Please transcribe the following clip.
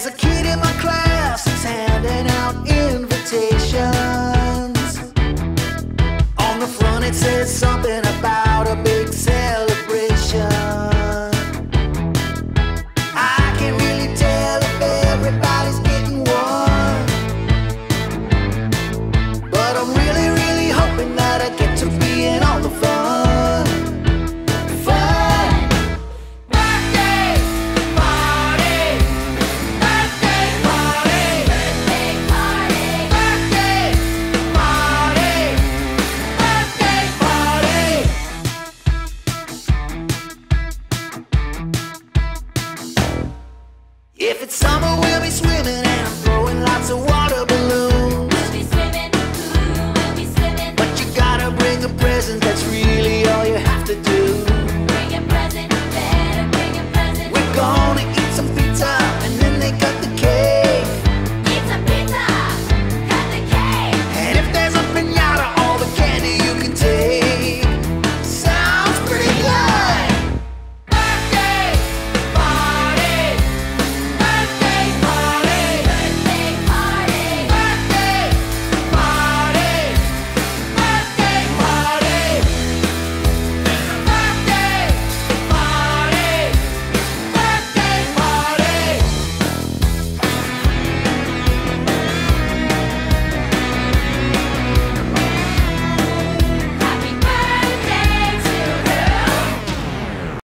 There's a kid in my class handing out invitations. On the front it says something about If it's summer, we'll be swimming.